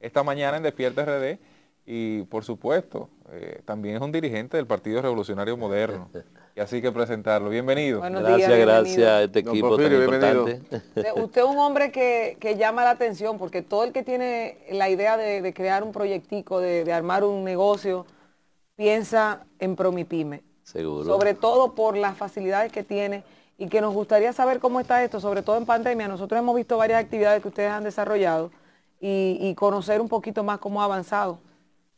esta mañana en Despierta RD y por supuesto eh, también es un dirigente del Partido Revolucionario Moderno. Y así que presentarlo. Bienvenido. gracias, gracias a este equipo tan importante. Usted es un hombre que, llama la atención porque todo el que tiene la idea de, crear un proyectico, de, armar un negocio, piensa en Promipyme. Seguro. Sobre todo por las facilidades que tiene y que nos gustaría saber cómo está esto, sobre todo en pandemia. Nosotros hemos visto varias actividades que ustedes han desarrollado y conocer un poquito más cómo ha avanzado.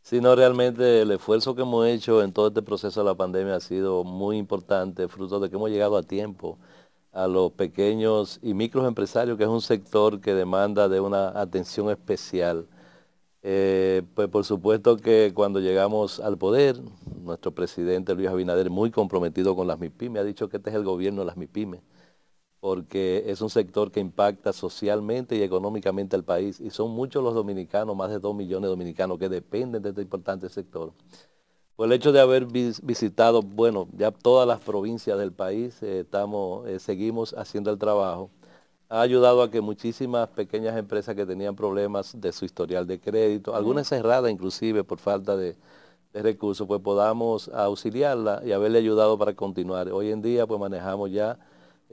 Sí, no, realmente el esfuerzo que hemos hecho en todo este proceso de la pandemia ha sido muy importante, fruto de que hemos llegado a tiempo a los pequeños y microempresarios, que es un sector que demanda de una atención especial. Eh, pues por supuesto que cuando llegamos al poder, nuestro presidente Luis Abinader, muy comprometido con las MIPIMES, ha dicho que este es el gobierno de las MIPIMES porque es un sector que impacta socialmente y económicamente al país y son muchos los dominicanos, más de dos millones de dominicanos que dependen de este importante sector. Por el hecho de haber visitado, bueno, ya todas las provincias del país, eh, estamos, eh, seguimos haciendo el trabajo, ha ayudado a que muchísimas pequeñas empresas que tenían problemas de su historial de crédito, algunas cerradas inclusive por falta de, de recursos, pues podamos auxiliarla y haberle ayudado para continuar. Hoy en día pues manejamos ya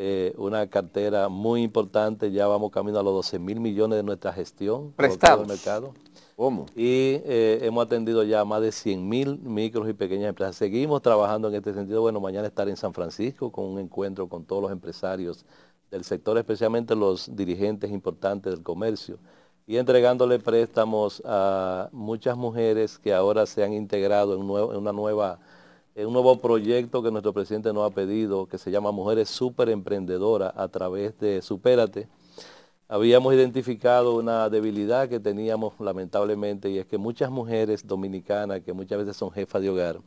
eh, una cartera muy importante, ya vamos camino a los 12 mil millones de nuestra gestión. Prestados. mercado. ¿Cómo? Y eh, hemos atendido ya más de 100 mil micros y pequeñas empresas. Seguimos trabajando en este sentido. Bueno, mañana estaré en San Francisco con un encuentro con todos los empresarios del sector, especialmente los dirigentes importantes del comercio, y entregándole préstamos a muchas mujeres que ahora se han integrado en, en una nueva un nuevo proyecto que nuestro presidente nos ha pedido, que se llama Mujeres Super Emprendedoras a través de Supérate. Habíamos identificado una debilidad que teníamos lamentablemente y es que muchas mujeres dominicanas, que muchas veces son jefas de hogar,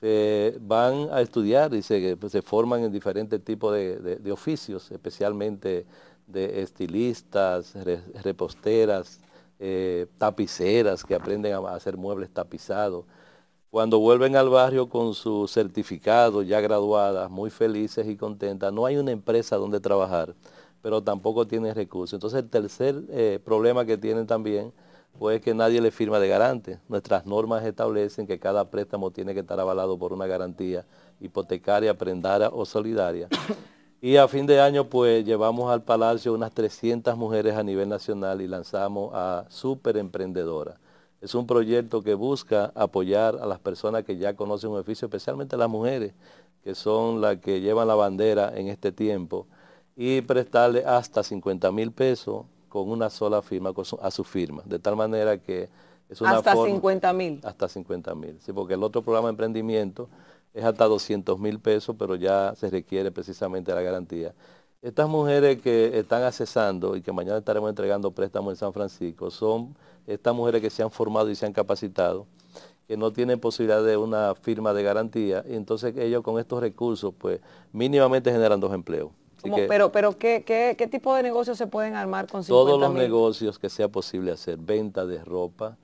se van a estudiar y se, pues, forman en diferentes tipos de, oficios, especialmente de estilistas, reposteras, eh, tapiceras que aprenden a hacer muebles tapizados cuando vuelven al barrio con su certificado ya graduadas, muy felices y contentas, no hay una empresa donde trabajar, pero tampoco tienen recursos. Entonces el tercer eh, problema que tienen también pues es que nadie le firma de garante. Nuestras normas establecen que cada préstamo tiene que estar avalado por una garantía hipotecaria, prendada o solidaria. Y a fin de año pues llevamos al Palacio unas 300 mujeres a nivel nacional y lanzamos a Super Emprendedora. Es un proyecto que busca apoyar a las personas que ya conocen un oficio, especialmente las mujeres, que son las que llevan la bandera en este tiempo, y prestarle hasta 50 mil pesos con una sola firma, a su firma, de tal manera que es una Hasta 50 mil. Hasta 50 mil, sí, porque el otro programa de emprendimiento es hasta 200 mil pesos, pero ya se requiere precisamente la garantía. Estas mujeres que están accesando y que mañana estaremos entregando préstamos en San Francisco son estas mujeres que se han formado y se han capacitado, que no tienen posibilidad de una firma de garantía, y entonces ellos con estos recursos, pues mínimamente generan dos empleos. pero pero ¿qué, ¿qué, tipo de negocios se pueden armar con 50 Todos los negocios que sea posible hacer, venta de ropa,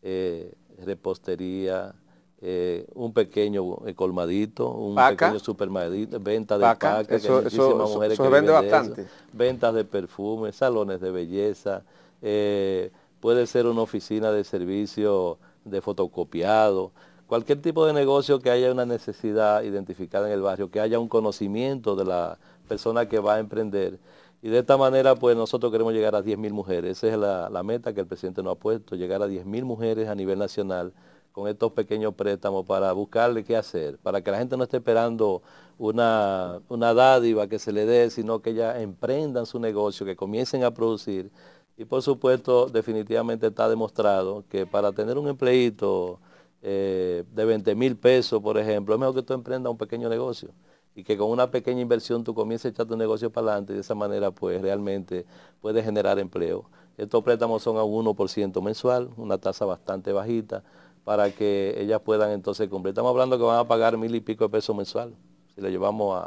eh, repostería, eh, un pequeño eh, colmadito, un pequeño supermercado, venta de paca, que eso, mujeres que vende bastante. ventas de perfumes, salones de belleza, eh, puede ser una oficina de servicio de fotocopiado, cualquier tipo de negocio que haya una necesidad identificada en el barrio, que haya un conocimiento de la persona que va a emprender. Y de esta manera, pues nosotros queremos llegar a 10.000 mujeres. Esa es la, la, meta que el presidente nos ha puesto, llegar a 10.000 mujeres a nivel nacional con estos pequeños préstamos para buscarle qué hacer, para que la gente no esté esperando una, dádiva que se le dé, sino que ya emprendan su negocio, que comiencen a producir. Y por supuesto, definitivamente está demostrado que para tener un empleito eh, de 20 mil pesos, por ejemplo, es mejor que tú emprendas un pequeño negocio y que con una pequeña inversión tú comiences a echar tu negocio para adelante y de esa manera pues realmente puedes generar empleo. Estos préstamos son a 1% mensual, una tasa bastante bajita, para que ellas puedan entonces cumplir. Estamos hablando que van a pagar mil y pico de pesos mensual, si le llevamos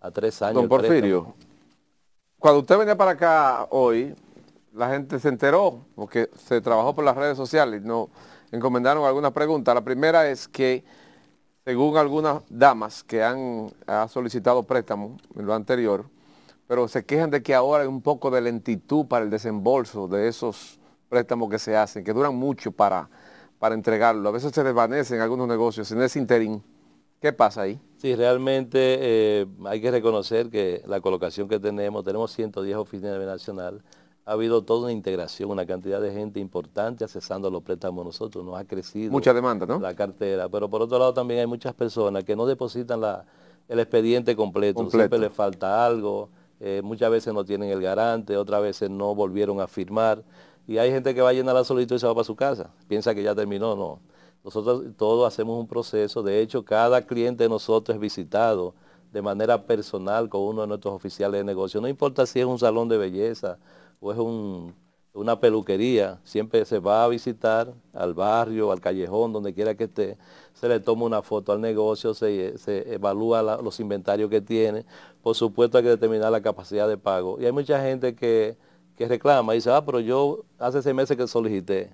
a, tres años. Don Porfirio, cuando usted venía para acá hoy, la gente se enteró, porque se trabajó por las redes sociales, nos encomendaron algunas preguntas. La primera es que, según algunas damas que han solicitado préstamo en lo anterior, pero se quejan de que ahora hay un poco de lentitud para el desembolso de esos préstamos que se hacen, que duran mucho para, para entregarlo. A veces se desvanecen algunos negocios en ese interín. ¿Qué pasa ahí? Sí, realmente eh, hay que reconocer que la colocación que tenemos, tenemos 110 oficinas a nivel nacional, ha habido toda una integración, una cantidad de gente importante accesando los préstamos nosotros, nos ha crecido. Mucha demanda, ¿no? La cartera, pero por otro lado también hay muchas personas que no depositan el expediente completo, siempre le falta algo, eh, muchas veces no tienen el garante, otras veces no volvieron a firmar, y hay gente que va a llenar la solicitud y se va para su casa, piensa que ya terminó, no. Nosotros todos hacemos un proceso, de hecho cada cliente de nosotros es visitado de manera personal con uno de nuestros oficiales de negocio, no importa si es un salón de belleza o es una peluquería, siempre se va a visitar al barrio, al callejón, donde quiera que esté, se le toma una foto al negocio, se, evalúa los inventarios que tiene, por supuesto hay que determinar la capacidad de pago. Y hay mucha gente que, que reclama y dice, ah, pero yo hace seis meses que solicité.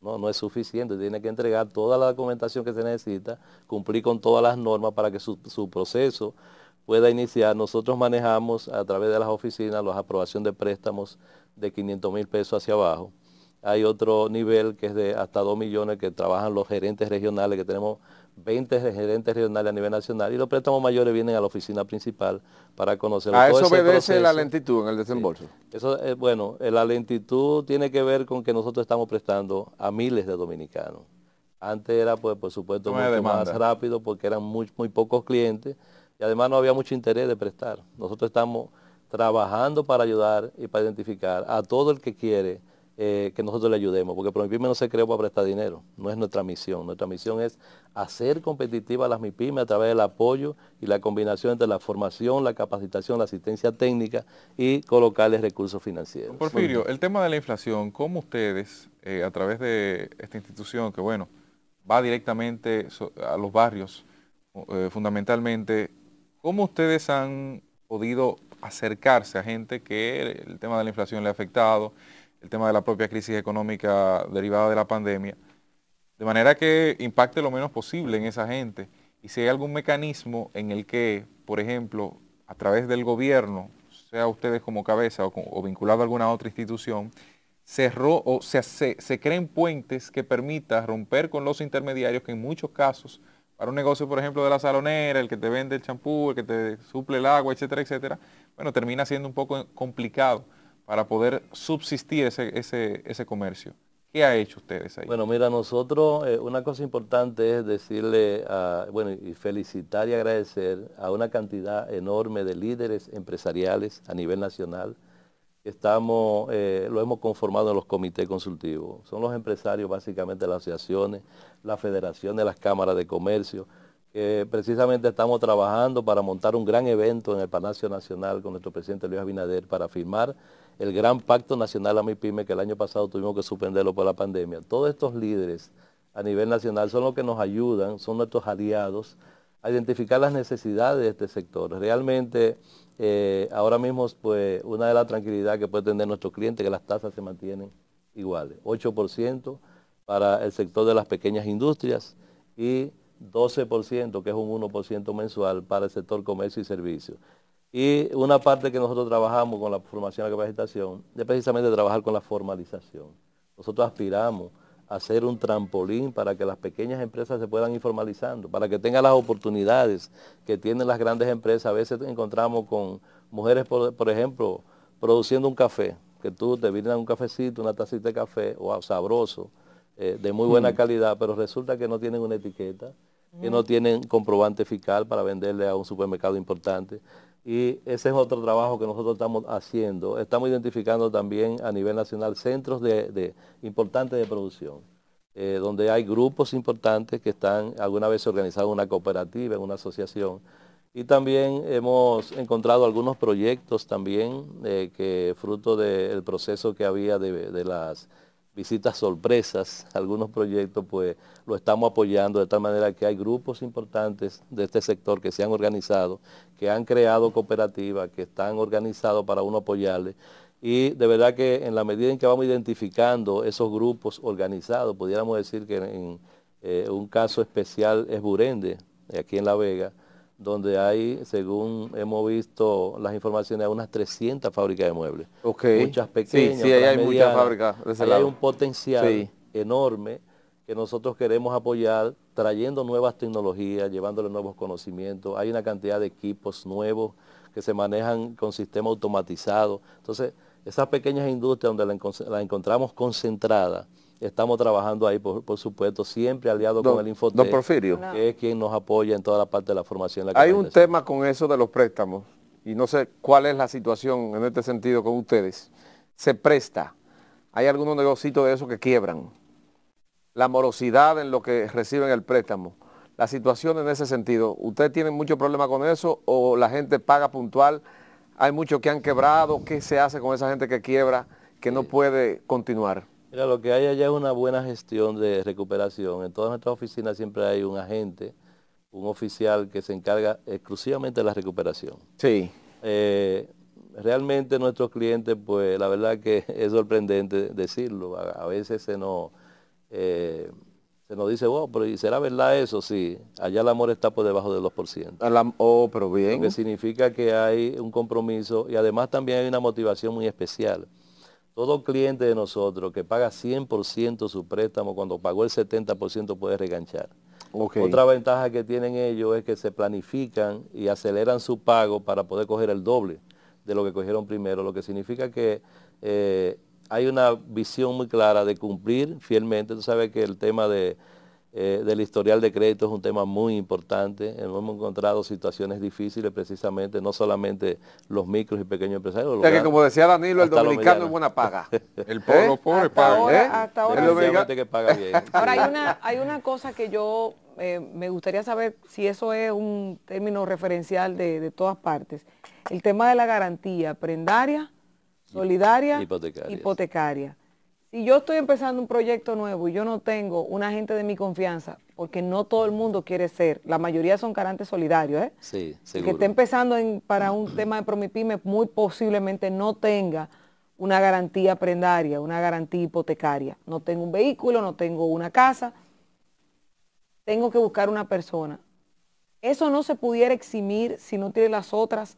No, no es suficiente, tiene que entregar toda la documentación que se necesita, cumplir con todas las normas para que su, su proceso pueda iniciar. Nosotros manejamos a través de las oficinas la aprobación de préstamos de 500 mil pesos hacia abajo. Hay otro nivel que es de hasta 2 millones que trabajan los gerentes regionales, que tenemos 20 gerentes regionales a nivel nacional y los préstamos mayores vienen a la oficina principal para conocer. ¿A eso obedece la lentitud en el desembolso? Eso es, bueno, eh, la lentitud tiene que ver con que nosotros estamos prestando a miles de dominicanos. Antes era, pues, por supuesto, mucho más rápido porque eran muy, muy pocos clientes y además no había mucho interés de prestar. Nosotros estamos trabajando para ayudar y para identificar a todo el que quiere eh, que nosotros le ayudemos, porque ProMIPYME no se creó para prestar dinero, no es nuestra misión. Nuestra misión es hacer competitivas las MIPYME a través del apoyo y la combinación entre la formación, la capacitación, la asistencia técnica y colocarles recursos financieros. Porfirio, el tema de la inflación, ¿cómo ustedes, eh, a través de esta institución que, bueno, va directamente a los barrios, eh, fundamentalmente, ¿cómo ustedes han podido acercarse a gente que el tema de la inflación le ha afectado? El tema de la propia crisis económica derivada de la pandemia, de manera que impacte lo menos posible en esa gente. Y si hay algún mecanismo en el que, por ejemplo, a través del gobierno, sea ustedes como cabeza o, vinculado a alguna otra institución, cerró o se, se, creen puentes que permita romper con los intermediarios que en muchos casos, para un negocio, por ejemplo, de la salonera, el que te vende el champú, el que te suple el agua, etcétera, etcétera, bueno, termina siendo un poco complicado para poder subsistir ese, ese, comercio. ¿Qué ha hecho ustedes ahí? Bueno, mira, nosotros eh, una cosa importante es decirle, bueno, y felicitar y agradecer a una cantidad enorme de líderes empresariales a nivel nacional. Estamos, eh, lo hemos conformado en los comités consultivos. Son los empresarios básicamente las asociaciones, la federación de las cámaras de comercio, que precisamente estamos trabajando para montar un gran evento en el Palacio Nacional con nuestro presidente Luis Abinader para firmar el gran pacto nacional a mi pyme que el año pasado tuvimos que suspenderlo por la pandemia. Todos estos líderes a nivel nacional son los que nos ayudan, son nuestros aliados a identificar las necesidades de este sector. Realmente, eh, ahora mismo, pues, una de las tranquilidades que puede tener nuestro cliente es que las tasas se mantienen iguales. 8% para el sector de las pequeñas industrias y 12%, que es un 1% mensual, para el sector comercio y servicios. Y una parte que nosotros trabajamos con la formación y la capacitación es precisamente trabajar con la formalización. Nosotros aspiramos a hacer un trampolín para que las pequeñas empresas se puedan ir formalizando, para que tengan las oportunidades que tienen las grandes empresas. A veces encontramos con mujeres, por, ejemplo, produciendo un café, que tú te vienes un cafecito, una tacita de café, o sabroso, eh, de muy buena mm. calidad, pero resulta que no tienen una etiqueta, que no mm. tienen comprobante fiscal para venderle a un supermercado importante. Y ese es otro trabajo que nosotros estamos haciendo. Estamos identificando también a nivel nacional centros de, importantes de producción, eh, donde hay grupos importantes que están alguna vez organizados en una cooperativa, en una asociación. Y también hemos encontrado algunos proyectos también eh, que fruto del proceso que había de las visitas sorpresas, algunos proyectos, pues lo estamos apoyando de tal manera que hay grupos importantes de este sector que se han organizado, que han creado cooperativas, que están organizados para uno apoyarle. Y de verdad que en la medida en que vamos identificando esos grupos organizados, pudiéramos decir que en eh, un caso especial es Burende, aquí en La Vega, donde hay, según hemos visto las informaciones, unas 300 fábricas de muebles. Okay. Muchas pequeñas, sí, sí, hay muchas fábricas hay un potencial enorme que nosotros queremos apoyar trayendo nuevas tecnologías, llevándole nuevos conocimientos. Hay una cantidad de equipos nuevos que se manejan con sistema automatizado. Entonces, esas pequeñas industrias donde la, encontramos concentrada, estamos trabajando ahí, por, supuesto, siempre aliado con el Infotec, Porfirio. que es quien nos apoya en toda la parte de la formación. Hay un tema con eso de los préstamos, y no sé cuál es la situación en este sentido con ustedes. Se presta. Hay algunos negocios de esos que quiebran. La morosidad en lo que reciben el préstamo. La situación en ese sentido, ¿ustedes tienen mucho problema con eso o la gente paga puntual? Hay muchos que han quebrado. ¿Qué se hace con esa gente que quiebra, que no puede continuar? Mira, lo que hay allá es una buena gestión de recuperación. En todas nuestras oficinas siempre hay un agente, un oficial que se encarga exclusivamente de la recuperación. Sí. Eh, realmente nuestros clientes, pues la verdad que es sorprendente decirlo. A, veces se nos... Eh, se nos dice, oh, pero ¿y será verdad eso? Sí, allá el amor está por debajo del 2%. oh, pero bien. Lo que significa que hay un compromiso y además también hay una motivación muy especial. Todo cliente de nosotros que paga 100% su préstamo, cuando pagó el 70% puede reganchar. Otra ventaja que tienen ellos es que se planifican y aceleran su pago para poder coger el doble de lo que cogieron primero, lo que significa que eh, hay una visión muy clara de cumplir fielmente. Tú sabes que el tema de, eh, del historial de crédito es un tema muy importante. Hemos encontrado situaciones difíciles precisamente, no solamente los micros y pequeños empresarios. O sea que como decía Danilo, el dominicano es buena paga. el pobre, pobre paga. Ahora, ¿Eh? Hasta ahora, el que paga bien. Ahora hay una, hay una cosa que yo eh, me gustaría saber si eso es un término referencial de, de todas partes. El tema de la garantía prendaria solidaria, hipotecaria. Si yo estoy empezando un proyecto nuevo y yo no tengo un agente de mi confianza, porque no todo el mundo quiere ser, la mayoría son garantes solidarios, ¿eh? Sí, seguro. que esté empezando para un tema de Promipyme muy posiblemente no tenga una garantía prendaria, una garantía hipotecaria. No tengo un vehículo, no tengo una casa, tengo que buscar una persona. Eso no se pudiera eximir si no tiene las otras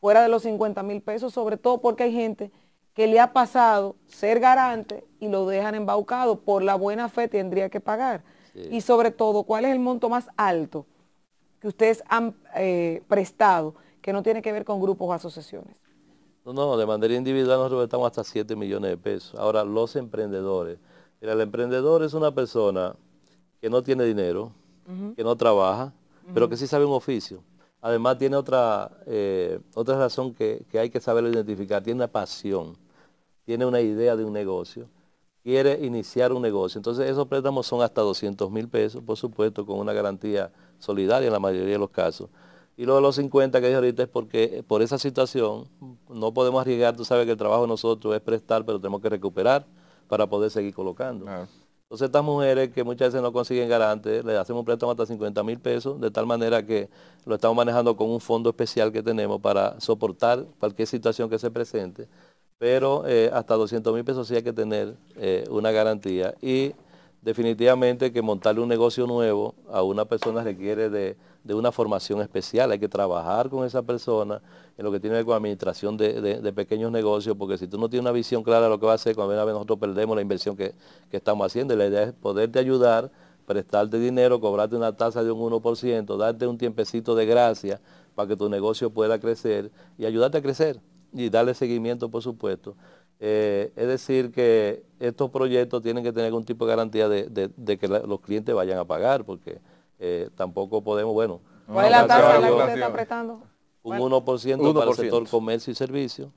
fuera de los 50 mil pesos, sobre todo porque hay gente que le ha pasado ser garante y lo dejan embaucado, por la buena fe tendría que pagar. Y sobre todo, ¿cuál es el monto más alto que ustedes han eh, prestado que no tiene que ver con grupos o asociaciones? No, no, de manera individual nosotros estamos hasta 7 millones de pesos. Ahora, los emprendedores. Mira, el emprendedor es una persona que no tiene dinero, que no trabaja, pero que sí sabe un oficio. Además tiene otra, eh, otra razón que, hay que saberlo identificar, tiene una pasión, tiene una idea de un negocio, quiere iniciar un negocio. Entonces esos préstamos son hasta 200 mil pesos, por supuesto, con una garantía solidaria en la mayoría de los casos. Y luego los 50 que dije ahorita es porque eh, por esa situación no podemos arriesgar, tú sabes que el trabajo de nosotros es prestar, pero tenemos que recuperar para poder seguir colocando. Entonces estas mujeres que muchas veces no consiguen garante, le hacemos un préstamo hasta 50 mil pesos, de tal manera que lo estamos manejando con un fondo especial que tenemos para soportar cualquier situación que se presente, pero eh, hasta 200 mil pesos sí hay que tener eh, una garantía. Y definitivamente que montarle un negocio nuevo a una persona requiere de, una formación especial, hay que trabajar con esa persona en lo que tiene que ver con administración de, pequeños negocios, porque si tú no tienes una visión clara de lo que va a hacer, cuando nosotros perdemos la inversión que, estamos haciendo, y la idea es poderte ayudar, prestarte dinero, cobrarte una tasa de un 1%, darte un tiempecito de gracia para que tu negocio pueda crecer y ayudarte a crecer y darle seguimiento, por supuesto. Eh, es decir, que estos proyectos tienen que tener algún tipo de garantía de, que los clientes vayan a pagar, porque eh, tampoco podemos, bueno... ¿Cuál es la tasa que usted está prestando? Un 1%, para el sector comercio y servicio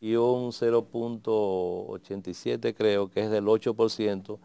y un 0.87 creo que es del 8%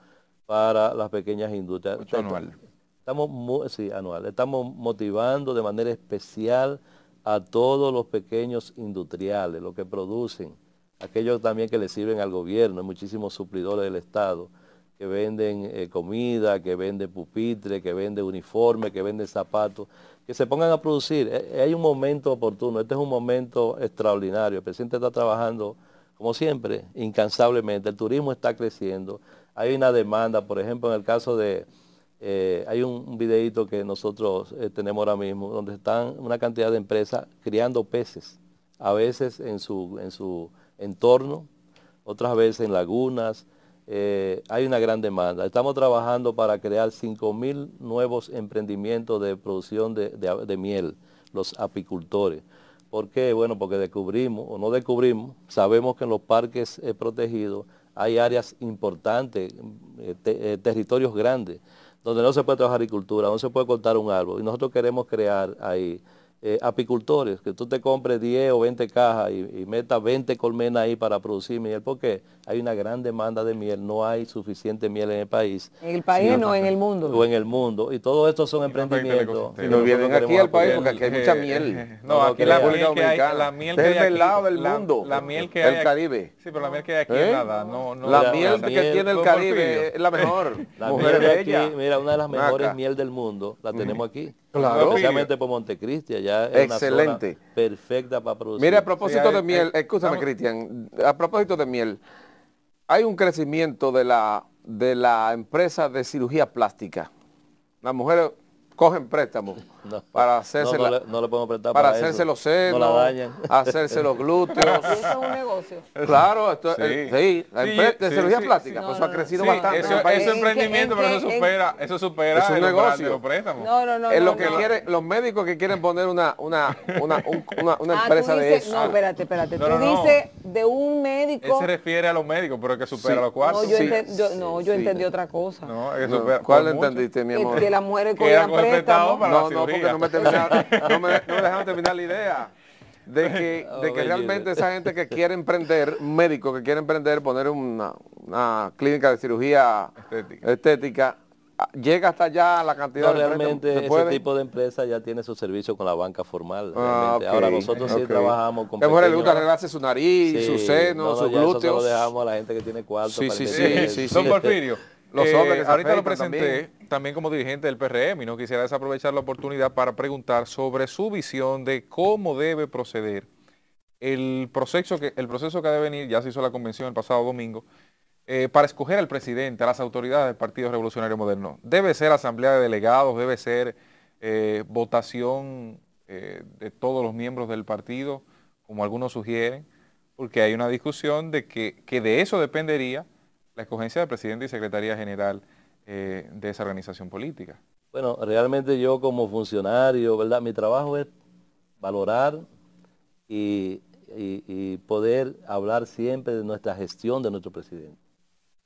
para las pequeñas industrias. anual. Estamos, sí, anual. Estamos motivando de manera especial a todos los pequeños industriales, los que producen aquellos también que le sirven al gobierno, hay muchísimos suplidores del Estado que venden eh, comida, que venden pupitre, que venden uniformes, que venden zapatos, que se pongan a producir. Eh, eh, hay un momento oportuno, este es un momento extraordinario. El presidente está trabajando, como siempre, incansablemente. El turismo está creciendo. Hay una demanda, por ejemplo, en el caso de Eh, hay un, un, videito que nosotros eh, tenemos ahora mismo donde están una cantidad de empresas criando peces, a veces en su, en su entorno, otras veces en lagunas. Eh, hay una gran demanda. Estamos trabajando para crear 5.000 nuevos emprendimientos de producción de, de miel, los apicultores. ¿Por qué? Bueno, porque descubrimos o no descubrimos, sabemos que en los parques protegidos hay áreas importantes, territorios grandes, donde no se puede trabajar agricultura, no se puede cortar un árbol. Y nosotros queremos crear ahí eh, apicultores, que tú te compres 10 o 20 cajas y, metas 20 colmenas ahí para producir miel, porque hay una gran demanda de miel, no hay suficiente miel en el país. ¿En el país no, en el mundo? O en el mundo. Y todo esto son emprendimientos. Y no vienen aquí al país porque aquí hay mucha miel. No, aquí la miel que hay, la miel que hay aquí, lado del mundo. La, miel que hay El Caribe. Sí, pero la miel que hay aquí ¿Eh? nada. No, no, la, miel que tiene el Caribe es la mejor. La miel de aquí, mira, una de las mejores miel del mundo la tenemos aquí. Claro. Especialmente por Montecristi, allá es Excelente. Una zona perfecta para producir. Mire, a propósito de miel, escúchame Cristian, a propósito de miel, hay un crecimiento de la, de la empresa de cirugía plástica. Las mujeres cogen préstamos para hacerse no, no, le, podemos prestar para, hacerse los senos, hacerse los glúteos. eso es un negocio. Claro, esto, sí. sí, la empresa de cirugía plástica, pues eso ha crecido bastante. Eso, es emprendimiento, pero eso supera, eso supera es un negocio. Los préstamos. No, no, no. Es lo que quieren, los médicos que quieren poner una, una, una, una, una ah, empresa de eso. No, espérate, espérate. tú dices de un médico. Él se refiere a los médicos, pero que supera los cuartos. No, yo, yo, no, yo entendí otra cosa. No, es que supera, ¿Cuál entendiste, mi amor? Que las mujeres préstamos. No, no, porque no me terminaron, no me, no me dejaron terminar la idea de que, de que realmente esa gente que quiere emprender, médico que quiere emprender, poner una, una clínica de cirugía estética, estética llega hasta allá la cantidad no, realmente ese tipo de empresa ya tiene su servicio con la banca formal ah, Ahora nosotros sí trabajamos con le gusta arreglarse su nariz, su seno, sus glúteos. Eso lo dejamos a la gente que tiene cuarto. Sí, sí, sí, sí, Don Porfirio, los hombres que ahorita lo presenté también. como dirigente del PRM y no quisiera desaprovechar la oportunidad para preguntar sobre su visión de cómo debe proceder el proceso que, el proceso que debe venir, ya se hizo la convención el pasado domingo, eh, para escoger al presidente, a las autoridades del Partido Revolucionario Moderno. Debe ser asamblea de delegados, debe ser eh, votación eh, de todos los miembros del partido, como algunos sugieren, porque hay una discusión de que, que de eso dependería la escogencia del presidente y secretaría general de esa organización política. Bueno, realmente yo como funcionario, ¿verdad? Mi trabajo es valorar y, y poder hablar siempre de nuestra gestión de nuestro presidente.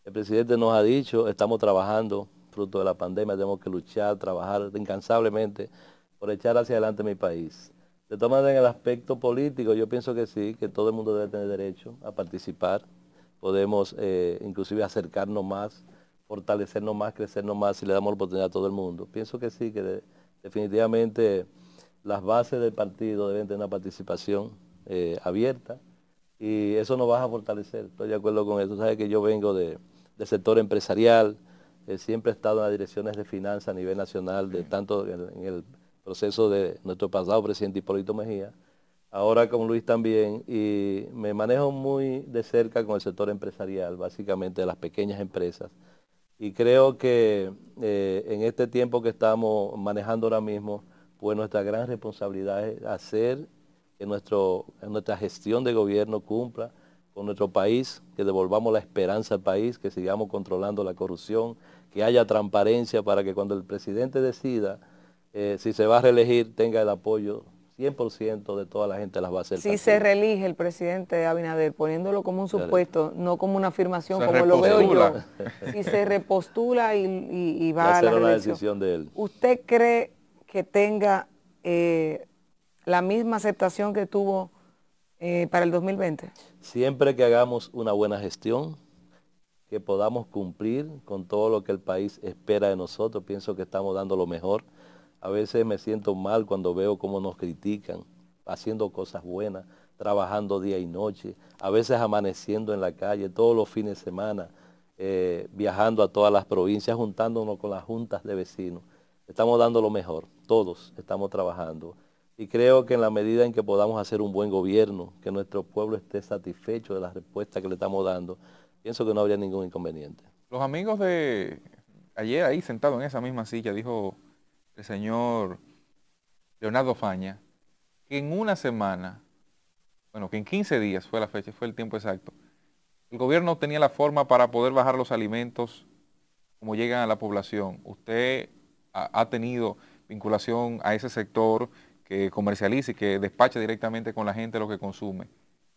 El presidente nos ha dicho, estamos trabajando, fruto de la pandemia, tenemos que luchar, trabajar incansablemente por echar hacia adelante mi país. De todas maneras, en el aspecto político, yo pienso que sí, que todo el mundo debe tener derecho a participar. Podemos eh, inclusive acercarnos más, fortalecernos más, crecernos más si le damos la oportunidad a todo el mundo. Pienso que sí, que definitivamente las bases del partido deben tener una participación eh, abierta y eso nos va a fortalecer. Estoy de acuerdo con eso. Sabes que yo vengo de, del sector empresarial, eh, siempre he estado en las direcciones de finanzas a nivel nacional, de tanto en, el proceso de nuestro pasado presidente Hipólito Mejía, ahora con Luis también, y me manejo muy de cerca con el sector empresarial, básicamente de las pequeñas empresas. Y creo que eh, en este tiempo que estamos manejando ahora mismo, pues nuestra gran responsabilidad es hacer que nuestro, nuestra gestión de gobierno cumpla con nuestro país, que devolvamos la esperanza al país, que sigamos controlando la corrupción, que haya transparencia para que cuando el presidente decida eh, si se va a reelegir tenga el apoyo 100% de toda la gente las bases Si se reelige el presidente Abinader, poniéndolo como un supuesto, no como una afirmación como lo veo yo, si se repostula y, va a la una decisión de él. ¿Usted cree que tenga eh, la misma aceptación que tuvo eh, para el 2020? Siempre que hagamos una buena gestión, que podamos cumplir con todo lo que el país espera de nosotros, pienso que estamos dando lo mejor. A veces me siento mal cuando veo cómo nos critican, haciendo cosas buenas, trabajando día y noche, a veces amaneciendo en la calle todos los fines de semana, eh, viajando a todas las provincias, juntándonos con las juntas de vecinos. Estamos dando lo mejor, todos estamos trabajando. Y creo que en la medida en que podamos hacer un buen gobierno, que nuestro pueblo esté satisfecho de la respuesta que le estamos dando, pienso que no habría ningún inconveniente. Los amigos de... ayer ahí sentado en esa misma silla dijo el señor Leonardo Faña que en una semana, bueno, que en 15 días fue la fecha, fue el tiempo exacto, el gobierno tenía la forma para poder bajar los alimentos como llegan a la población. Usted ha, tenido vinculación a ese sector que comercializa y que despacha directamente con la gente lo que consume.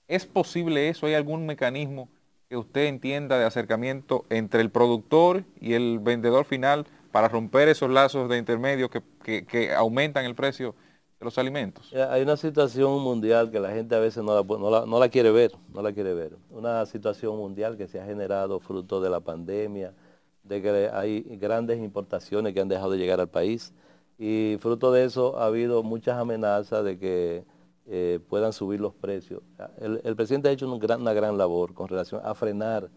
¿Es posible eso? ¿Hay algún mecanismo que usted entienda de acercamiento entre el productor y el vendedor final para romper esos lazos de intermedio que, aumentan el precio de los alimentos? Hay una situación mundial que la gente a veces no la, no la quiere ver, no la quiere ver. Una situación mundial que se ha generado fruto de la pandemia, de que hay grandes importaciones que han dejado de llegar al país y fruto de eso ha habido muchas amenazas de que eh, puedan subir los precios. El, presidente ha hecho gran, una gran labor con relación a frenar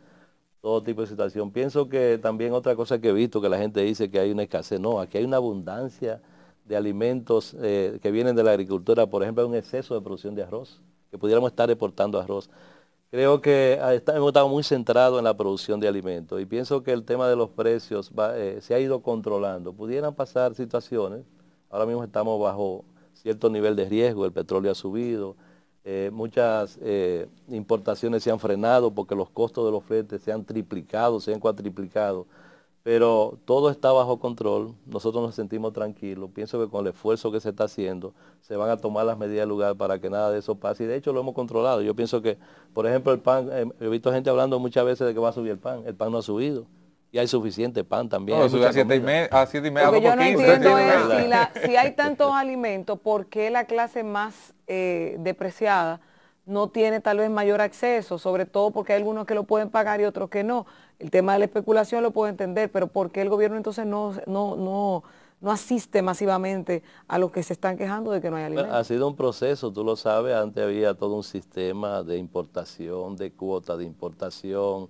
todo tipo de situación. Pienso que también otra cosa que he visto, que la gente dice que hay una escasez, no, aquí hay una abundancia de alimentos eh, que vienen de la agricultura, por ejemplo, hay un exceso de producción de arroz, que pudiéramos estar exportando arroz. Creo que hemos estado muy centrados en la producción de alimentos y pienso que el tema de los precios eh, se ha ido controlando. Pudieran pasar situaciones, ahora mismo estamos bajo cierto nivel de riesgo, el petróleo ha subido, eh, muchas eh, importaciones se han frenado porque los costos de los fletes se han triplicado, se han cuatriplicado pero todo está bajo control, nosotros nos sentimos tranquilos, pienso que con el esfuerzo que se está haciendo se van a tomar las medidas de lugar para que nada de eso pase y de hecho lo hemos controlado. Yo pienso que, por ejemplo, el pan, eh, he visto gente hablando muchas veces de que va a subir el pan, el pan no ha subido y hay suficiente pan también. No, sube a siete y media, a siete y media, Lo que yo no entiendo es si, hay tantos alimentos, ¿por qué la clase más eh, depreciada no tiene tal vez mayor acceso? Sobre todo porque hay algunos que lo pueden pagar y otros que no. El tema de la especulación lo puedo entender, pero ¿por qué el gobierno entonces no, no, no, no asiste masivamente a los que se están quejando de que no hay alimentos? ha sido un proceso, tú lo sabes, antes había todo un sistema de importación, de cuotas de importación,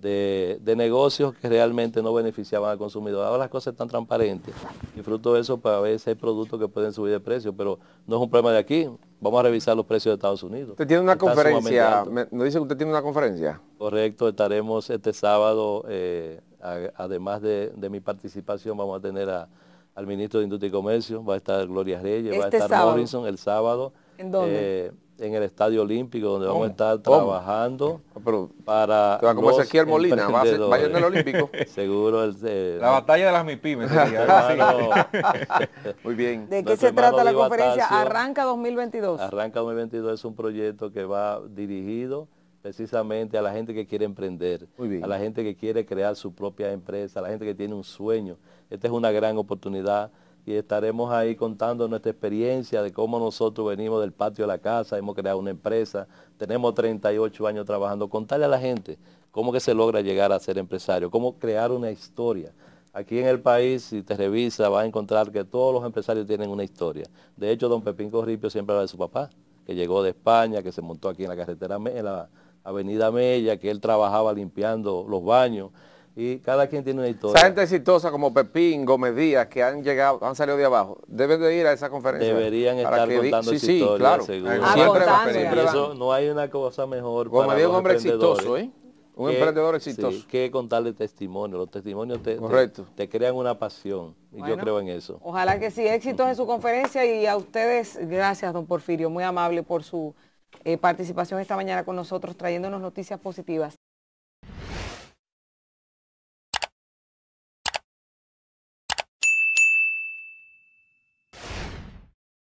de, negocios que realmente no beneficiaban al consumidor. Ahora las cosas están transparentes y fruto de eso, pues a veces hay productos que pueden subir de precio, pero no es un problema de aquí. Vamos a revisar los precios de Estados Unidos. Usted tiene una conferencia, ¿nos dice que usted tiene una conferencia? Correcto, estaremos este sábado, eh, además de, mi participación, vamos a tener al ministro de Industria y Comercio, va a estar Gloria Reyes, va a este estar Morrison el sábado. ¿En dónde? Eh, en el Estadio Olímpico, donde vamos a estar trabajando Pero, para como Ezequiel Molina, va a ser, vaya en el Olímpico. Seguro. El, eh, la batalla de las MIPIMES. Muy bien. ¿De qué se trata la conferencia? Arranca 2022. Arranca 2022 es un proyecto que va dirigido precisamente a la gente que quiere emprender, a la gente que quiere crear su propia empresa, a la gente que tiene un sueño. Esta es una gran oportunidad y estaremos ahí contando nuestra experiencia de cómo nosotros venimos del patio de la casa, hemos creado una empresa, tenemos 38 años trabajando, contarle a la gente cómo que se logra llegar a ser empresario, cómo crear una historia. Aquí en el país, si te revisa, vas a encontrar que todos los empresarios tienen una historia. De hecho, don Pepín Corripio siempre habla de su papá, que llegó de España, que se montó aquí en la carretera, en la avenida Mella, que él trabajaba limpiando los baños, y cada quien tiene una historia. Esa gente exitosa como Pepín, Gómez Díaz, que han llegado, han salido de abajo, deben de ir a esa conferencia. Deberían estar contando sí, sí, claro. siempre, eso, no hay una cosa mejor Gómez Díaz es un hombre exitoso, ¿eh? Un emprendedor exitoso. que contarle testimonio. Los testimonios te, te, crean una pasión. Y yo creo en eso. Ojalá que sí. Éxitos en su conferencia y a ustedes, gracias, don Porfirio. Muy amable por su eh, participación esta mañana con nosotros, trayéndonos noticias positivas.